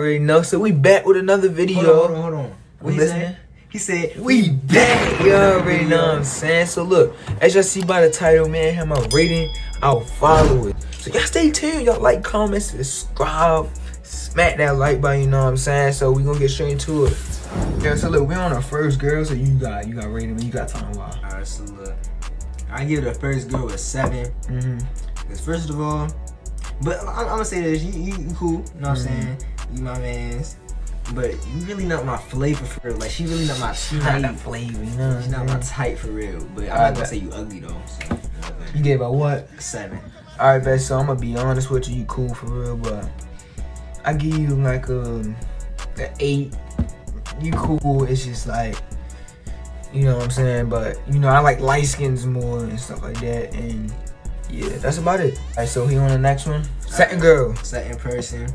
already know. So we back with another video. Hold on, hold on, hold on. What he said? He said, We back. You already know what I'm saying. So look, as y'all see by the title, man, have my rating, I'll follow it. So y'all stay tuned. Y'all like, comment, subscribe, smack that like button. You know what I'm saying. So we gonna get straight into it. Yeah. So look, we on our first girl. So you got you got rating me. You got time while. Alright, so look. I give the first girl a seven. Mm-hmm. Because first of all, but I'm, I'm gonna say this, you, you, cool, you know what I'm Mhm. saying? You my mans. But you really not my flavor for real. Like she really not my She not that flavor. You know She's not my type for real. But I'm not gonna say you ugly though. So, you know what gave a what? Seven. All right, bet. So I'm gonna be honest with you. You cool for real, but I give you like a an eight. You cool. It's just like you know what I'm saying. But you know I like light skins more and stuff like that. And yeah, that's about it. All right, so he on the next one. Second girl. Second person.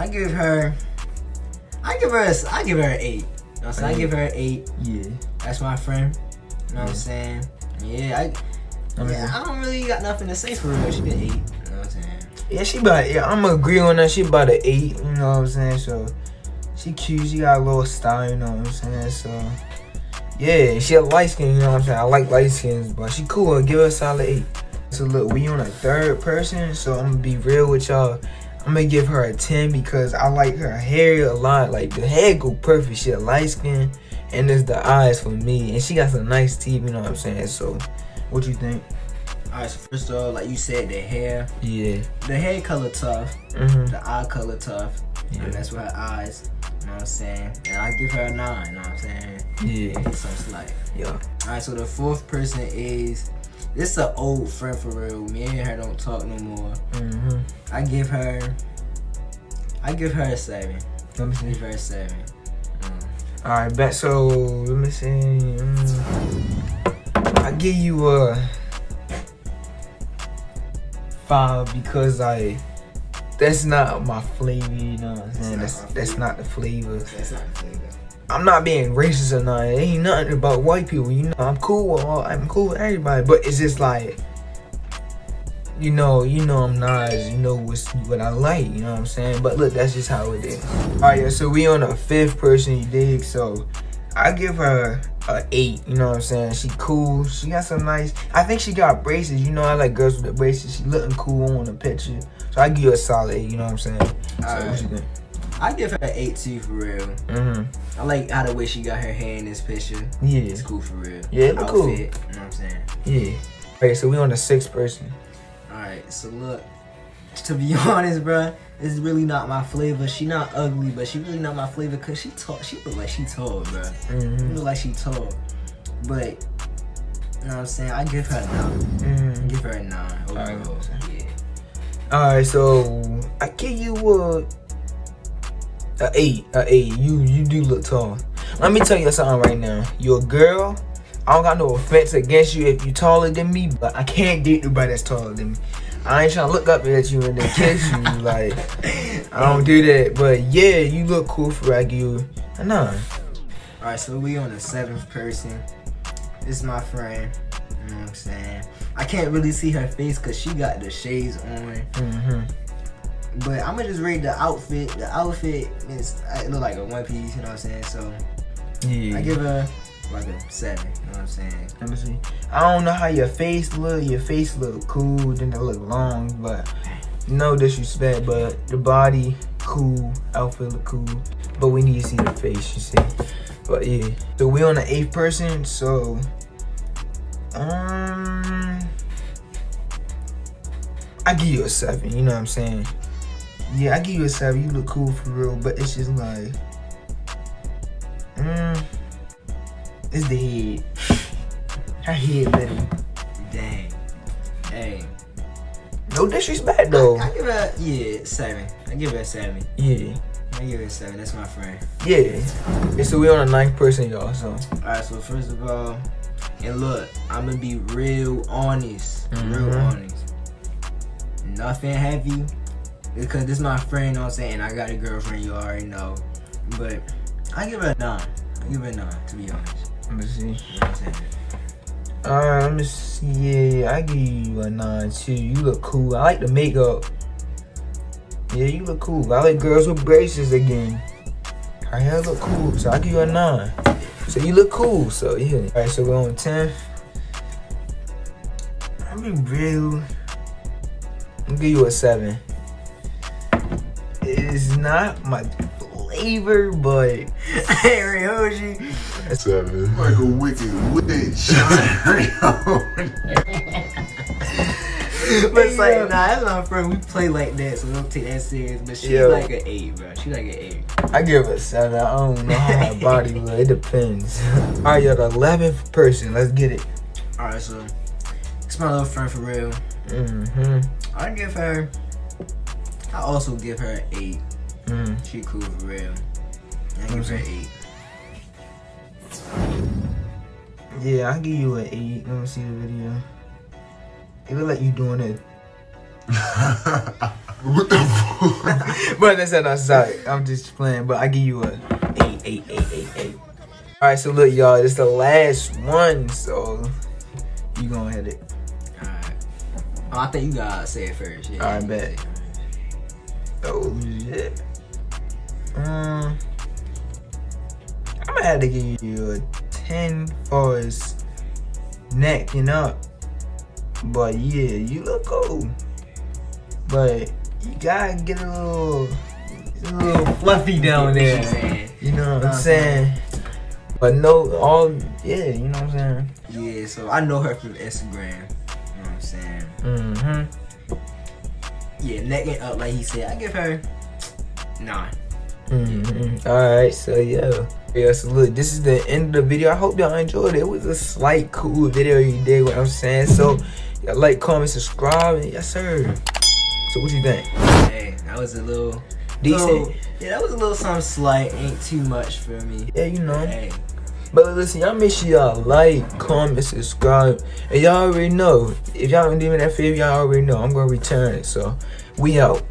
I give her I give her a, I give her an eight. You know what I'm saying? I give her an eight. Yeah. That's my friend. You know what I'm saying? Yeah, I I yeah, I don't really got nothing to say for real. She an eight. You know what I'm saying? yeah, she about yeah. I'm agree on that. She about an eight. You know what I'm saying? So she cute. She got a little style. You know what I'm saying? So. Yeah, she a light skin, you know what I'm saying? I like light skins, but she cool. I'll give her a solid eight. So look, we on a third person, so I'm gonna be real with y'all. I'm gonna give her a 10 because I like her hair a lot. Like the hair go perfect. She a light skin, and it's the eyes for me. And she got some nice teeth, you know what I'm saying? So, what you think? Alright, so first of all, like you said, the hair, Yeah. the hair color tough, Mm-hmm. the eye color tough, Yeah. and that's with her eyes. You know what I'm saying? And I give her a nine. You know what I'm saying? Yeah. Some slight. Yeah. Alright, so the fourth person is this an old friend for real. Me and her don't talk no more. Mm-hmm. I give her, I give her a seven. Let me I give see. her a seven. Mm. All right, bet. So let me see. Mm, I give you a five because I that's not my flavor. You know what I'm saying? not That's my that's not the flavor. That's not flavor. I'm not being racist or nothing. It ain't nothing about white people. You know, I'm cool with all. I'm cool with everybody. But it's just like. You know, you know I'm Naz, you know what's what I like, you know what I'm saying? But look, that's just how it is. Alright, yeah, so we on a fifth person you dig, so I give her a eight, you know what I'm saying? She cool, she got some nice I think she got braces, you know I like girls with the braces, she looking cool on the picture. So I give you a solid eight, you know what I'm saying? So what Alright. you think? I give her an eight too for real. Mm-hmm. I like how the way she got her hair in this picture. Yeah. It's cool for real. Yeah, it look cool. You know what I'm saying? Yeah. Okay, so we on the sixth person. Alright, so look, to be honest, bro, this is really not my flavor. She not ugly, but she really not my flavor because she tall. She look like she tall, bro. Mm-hmm. look like she tall. But, you know what I'm saying? I give her a nine. Mm-hmm. give her a nine. All right, yeah. All right, so I give you a a eight, a eight. You you do look tall. Let me tell you something right now. You're a girl. I don't got no offense against you if you taller than me, but I can't date nobody that's taller than me. I ain't trying to look up at you and then kiss you. Like I don't do that. But yeah, you look cool for I give you a nine. Alright, so we on the seventh person. This is my friend. You know what I'm saying? I can't really see her face because she got the shades on. Mm-hmm. But I'm gonna just rate the outfit. The outfit is it look like a one piece, you know what I'm saying? So Yeah. I give her like a seven, you know what I'm saying? Let me see. I don't know how your face look. Your face look cool, then it look long, but no disrespect, but the body cool, outfit look cool. But we need to see the face, you see. But yeah. So we on the eighth person, so um I give you a seven, you know what I'm saying? Yeah, I give you a seven. You look cool for real, but it's just like mm, it's the head. Her head better. Dang. Hey. No disrespect though. I, I give her yeah, seven. I give her a seven. Yeah. I give her a seven. That's my friend. Yeah. And so we on the ninth person, y'all. So Alright, so first of all, and look, I'm gonna be real honest. Real Mhm. honest. Nothing heavy. Because this my friend, you know what I'm saying? I got a girlfriend, you already know. But I give her a nine. I give her a nine, to be honest. let me see. You know what I'm saying? Alright, let me see. Yeah, I give you a nine too. You look cool. I like the makeup. Yeah, you look cool. I like girls with braces again. Her hair look cool, so I give you a nine. So you look cool, so yeah. All right, so we're on ten. I be real. I'm give you a seven. It's not my flavor, but hey, Ryoji. Seven. Like a wicked witch. but it's like, nah, that's my friend. We play like that, so don't take that serious. But she's Yeah. like an eight, bro. She's like an eight. I give a seven. I don't know how my body look. It depends. All right, you're the eleventh person. Let's get it. All right, so it's my little friend for real. Mm-hmm. I give her. I also give her an eight. Mm. She cool for real. I give her an eight. Yeah, I'll give you an eight. Let me see the video. It look like you doing it. what the fuck? but that's not sorry. I'm just playing. But I give you a eight, eight, eight, eight, eight. All right, so look, y'all. It's the last one, so you gonna hit it. Alright. Oh, I think you gotta say it first. Yeah. Alright, bet. Oh shit. Um, I'm gonna have to give you a ten for his neck and up. But yeah, you look cool. But you gotta get a little, a little fluffy down there. You know what I'm saying? But no, all yeah, you know what I'm saying. Yeah, so I know her from Instagram. You know what I'm saying? Mm-hmm. Yeah, neck and up, like he said. I give her nine. Mm-hmm. All right, so yeah. Yeah, so look, this is the end of the video. I hope y'all enjoyed it. It was a slight cool video you did what I'm saying. So y'all like, comment, subscribe, and yes sir. So what you think? Hey, that was a little Decent. little- yeah, that was a little something slight. Ain't too much for me. Yeah, you know. Hey, But listen, y'all make sure y'all like, comment, subscribe. And y'all already know. If y'all don't do me that favor, y'all already know. I'm gonna return it. So we out.